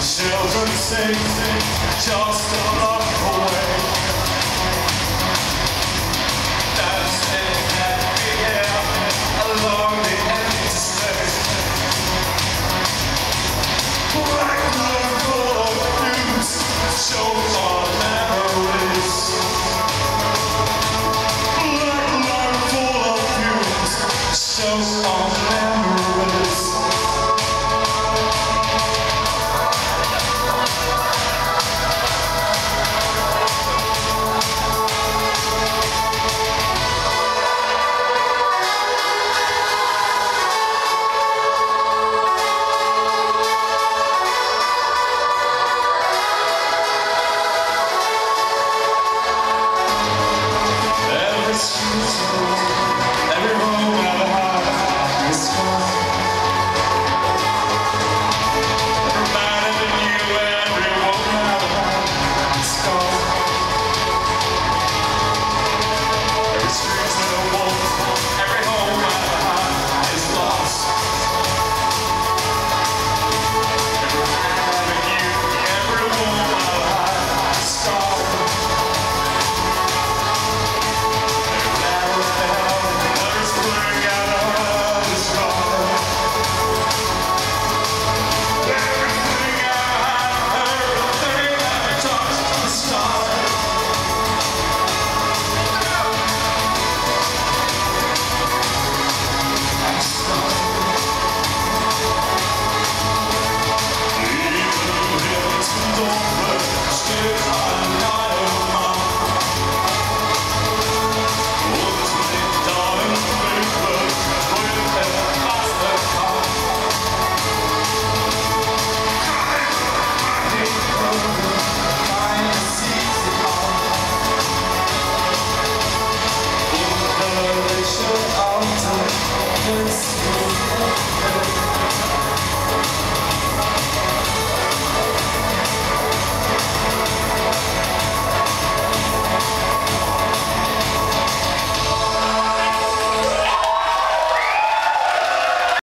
children sing, just a block away. Dancing at the air along the empty space. Black night full of news, show our memories. Black night full of fumes, show